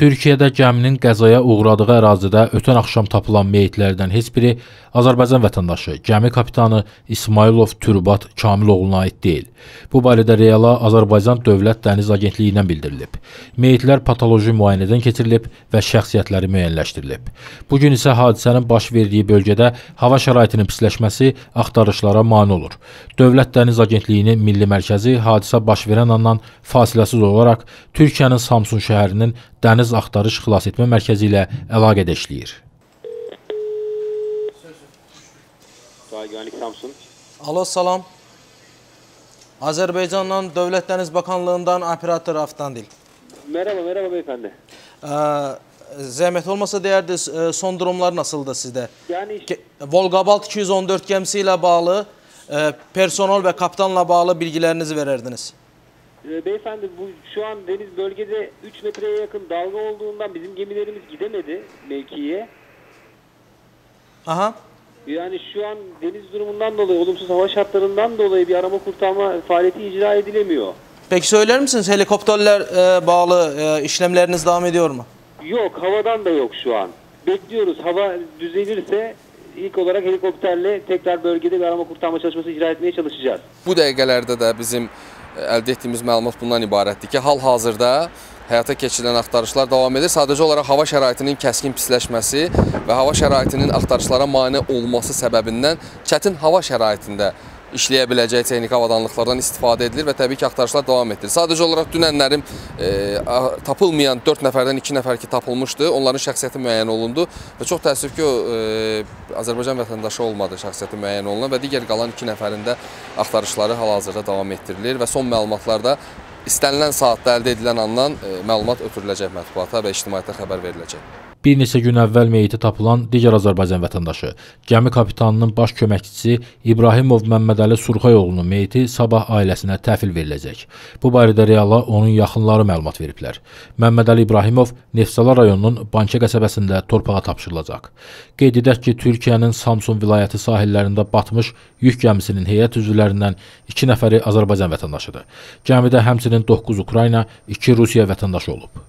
Türkiyədə gəminin qəzaya uğradığı ərazidə ötən axşam tapılan meyitlərdən heç biri Azərbaycan vətəndaşı, gəmi kapitanı İsmailov Türbat Kamiloğluna aid deyil. Bu barədə Reala Azərbaycan Dövlət Dəniz Agentliyindən bildirilib. Meyitlər patoloji müayinədən keçirilib və şəxsiyyətləri müəyyənləşdirilib. Bu gün isə hadisənin baş verdiyi bölgədə hava şəraitinin pisləşməsi axtarışlara mane olur. Dövlət Dəniz Agentliyinin Milli Mərkəzi hadisə baş verən andan fasiləsiz olaraq Türkiyənin Samsun şəhərinin Dəniz Axtarış Xilasetmə Mərkəzi ilə əlaqədə işləyir. Sahil Güvenlik Samsun. Alo, salam. Azərbaycandan Dövlət Dəniz Bakanlığından operator Avtandil. Merhaba, merhaba beyefendi. Ə, zəhmət olmasa deyərdiniz, ə, son durumlar nasıldır sizdə? Ge- Volgabalt 214 gəmisi ilə bağlı ə, personel və kapitanla bağlı bilgilərinizi verərdiniz. E, beyefendi bu şu an deniz bölgede 3 metreye yakın dalga olduğundan bizim gemilerimiz gidemedi mevkiye. Aha. Yani şu an deniz durumundan dolayı, olumsuz hava şartlarından dolayı bir arama kurtarma faaliyeti icra edilemiyor. Peki söyler misiniz helikopterler ə, bağlı ə, işlemleriniz devam ediyor mu? Yok, havadan da yok şu an. Bekliyoruz. Hava düzelirse ilk olarak helikopterle tekrar bölgede bir arama kurtarma çalışması icra etmeye çalışacağız. Bu dəqiqələrdə də bizim e, əldə etdiyimiz məlumat bundan ibarətdir ki, hal-hazırda həyata keçirilən axtarışlar davam edir. Sadəcə olaraq hava şəraitinin kəskin pisləşməsi və hava şəraitinin axtarışlara mane olması səbəbindən çətin hava şəraitində işləyə biləcək texniki avadanlıqlardan istifadə edilir və təbii ki, axtarışlar davam etdirilir. Sadəcə olaraq dünənlərim e, tapılmayan 4 nəfərdən 2 nəfər ki tapılmışdı. Onların şəxsiyyəti müəyyən olundu və çox təəssüf ki, o e, Azərbaycan vətəndaşı olmadı şəxsiyyəti müəyyən olunan və digər qalan 2 nəfərin də axtarışları hal-hazırda davam etdirilir və son məlumatlar da istənilən saatda əldə edilən andan e, məlumat ötürüləcək mətbuata və ictimaiyyətə xəbər veriləcək. Bir neçə gün əvvəl meyiti tapılan digər Azərbaycan vətəndaşı, gəmi kapitanının baş köməkçisi İbrahimov Məmmədəli Surxayoğlunun meyiti sabah ailəsinə təhvil veriləcək. Bu barədə Reala onun yaxınları məlumat veriblər. Məmmədəli İbrahimov Neftçala rayonunun Bankə qəsəbəsində torpağa tapşırılacaq. Qeyd edək ki, Türkiyənin Samsun vilayəti sahillərində batmış yük gəmisinin heyət üzvlərindən 2 nəfəri Azərbaycan vətəndaşıdır. Gəmidə həmçinin 9 Ukrayna, 2 Rusiya vətəndaşı olub.